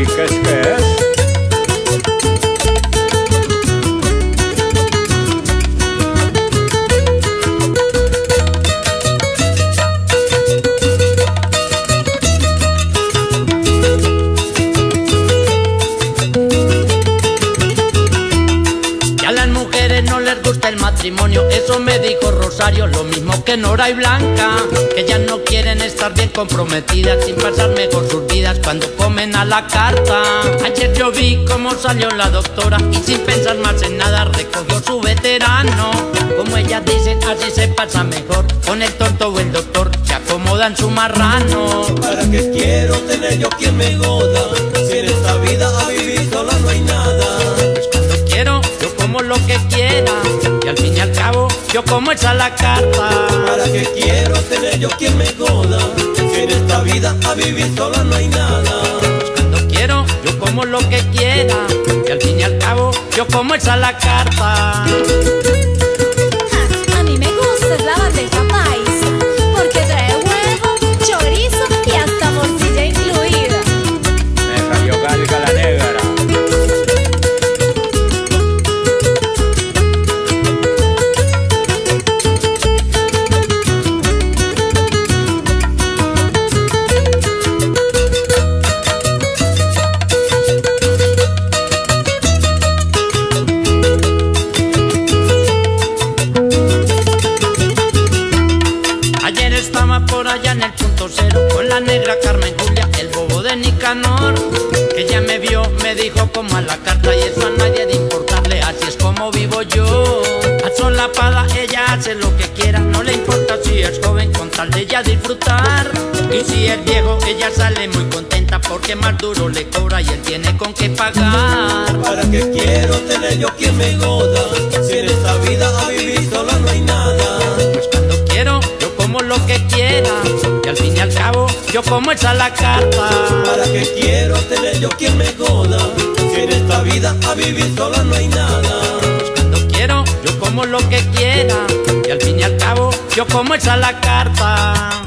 ¿Y qué matrimonio, eso me dijo Rosario, lo mismo que Nora y Blanca, que ya no quieren estar bien comprometidas sin pasar mejor sus vidas cuando comen a la carta. Ayer yo vi cómo salió la doctora y sin pensar más en nada recogió su veterano. Como ellas dicen, así se pasa mejor, con el tonto o el doctor se acomodan su marrano. ¿Para qué quiero tener yo quien me goda? Si en esta vida a yo como esa la carta. ¿Para qué quiero tener yo quien me goda? Si en esta vida a vivir sola no hay nada. Cuando quiero, yo como lo que quiera. Y al fin y al cabo, yo como esa la carta. Por allá en el punto cero con la negra Carmen Julia, el bobo de Nicanor. Que ya me vio, me dijo como a la carta y eso a nadie de importarle, así es como vivo yo. A solapada ella hace lo que quiera, no le importa si es joven con tal de ella disfrutar. Y si es viejo, ella sale muy contenta porque más duro le cobra y él tiene con qué pagar. ¿Para qué quiero tener yo quien me goda? Que quiera. Y al fin y al cabo, yo como esa la carta. ¿Para qué quiero tener yo quien me goda? Si en esta vida a vivir sola no hay nada. Pues cuando quiero, yo como lo que quiera. Y al fin y al cabo, yo como esa la carta.